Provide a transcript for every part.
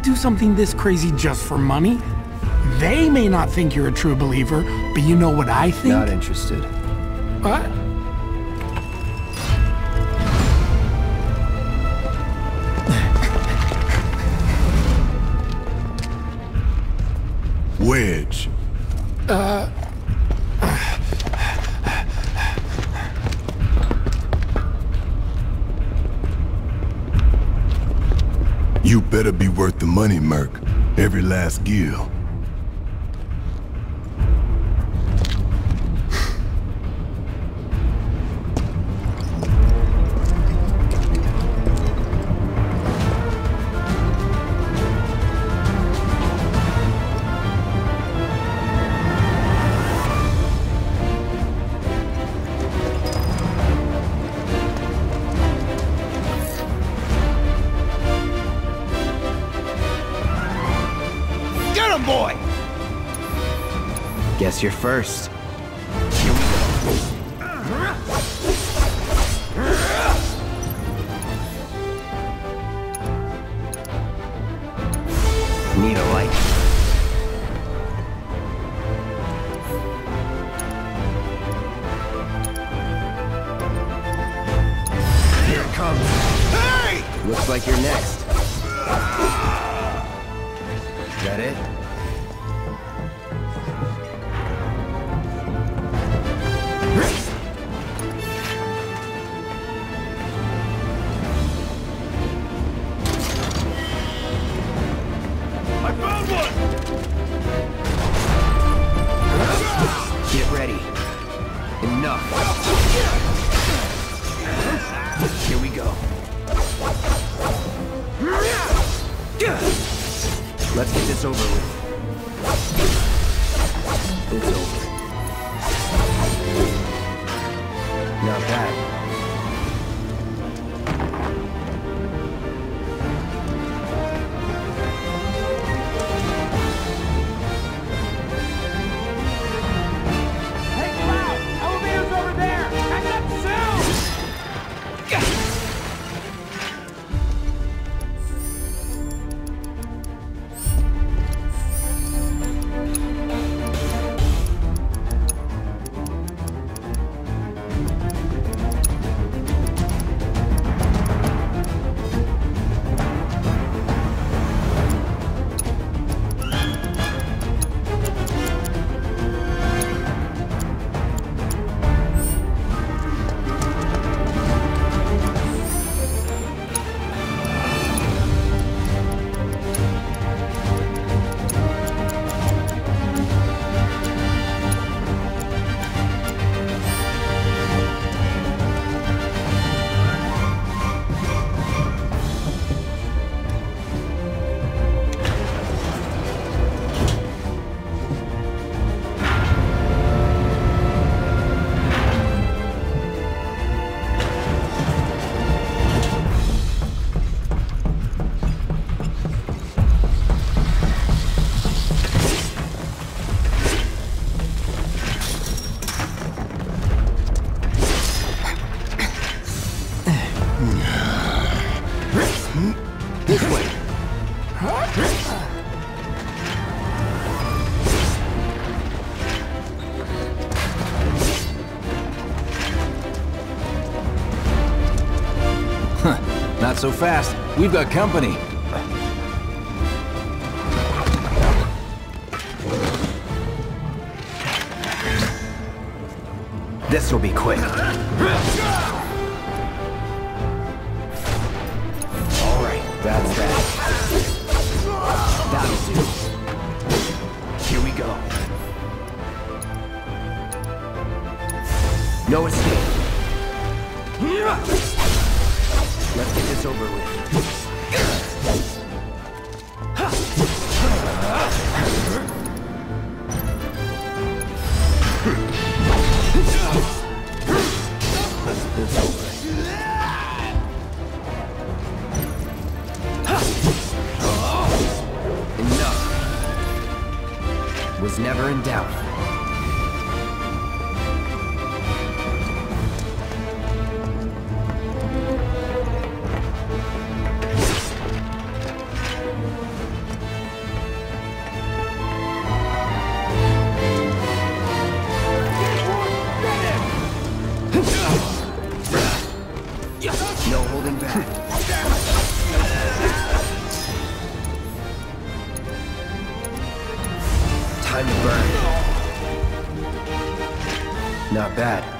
Nobody do something this crazy just for money. They may not think you're a true believer, but you know what I think? Not interested. What? Wedge. Uh, You better be worth the money, Merc. Every last gil. Guess you're first. Need a light? Here it comes. Hey! Looks like you're next. Is That it? Let's get this over with. It's over. Not bad. So fast. We've got company. This will be quick. All right, that's that. That'll do. Here we go. No escape. Let's get this over with. It's over. Enough. Was never in doubt. Time to burn. Not bad.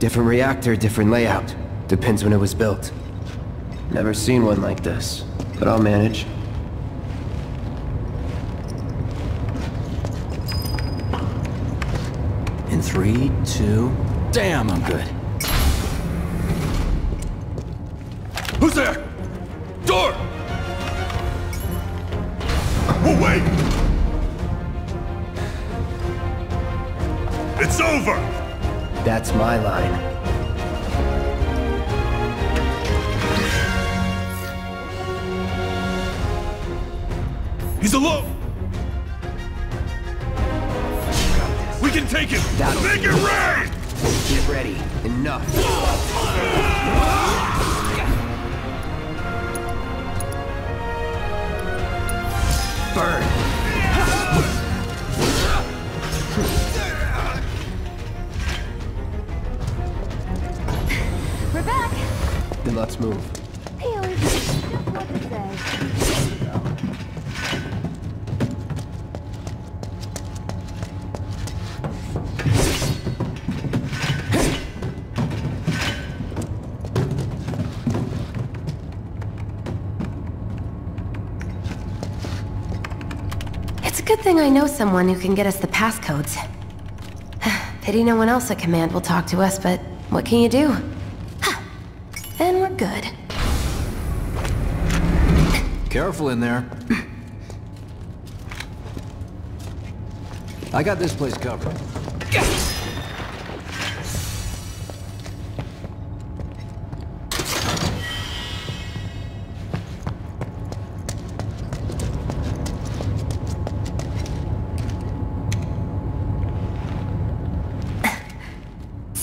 Different reactor, different layout. Depends when it was built. Never seen one like this, but I'll manage. In three, two... Damn, I'm good. Who's there? That's my line. He's alone! We can take him! That'll Make it rain! Get ready. Enough. Burn. Then let's move. He always knows just what to say. It's a good thing I know someone who can get us the passcodes. Pity no one else at command will talk to us, but what can you do? Good. Careful in there. I got this place covered.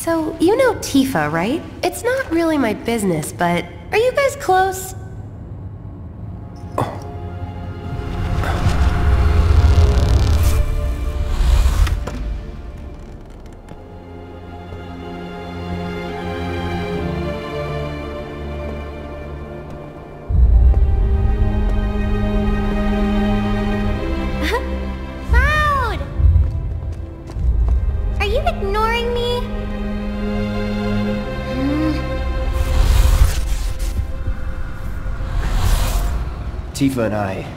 So, you know Tifa, right? It's not really my business, but are you guys close? Tifa and I.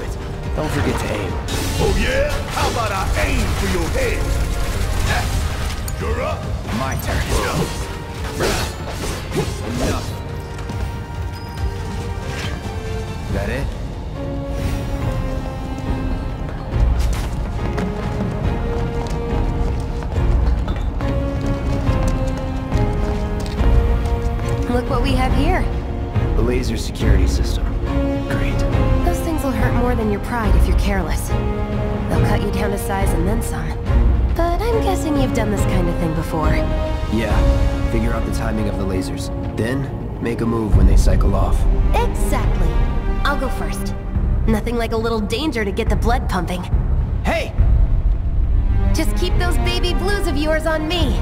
Don't it. Don't forget to aim. Oh yeah? How about I aim for your head? You're up! My turn. Enough. That it? Look what we have here. The laser security system. Great. Those things will hurt more than your pride if you're careless. They'll cut you down to size and then some. But I'm guessing you've done this kind of thing before. Yeah. Figure out the timing of the lasers. Then, make a move when they cycle off. Exactly. I'll go first. Nothing like a little danger to get the blood pumping. Hey! Just keep those baby blues of yours on me.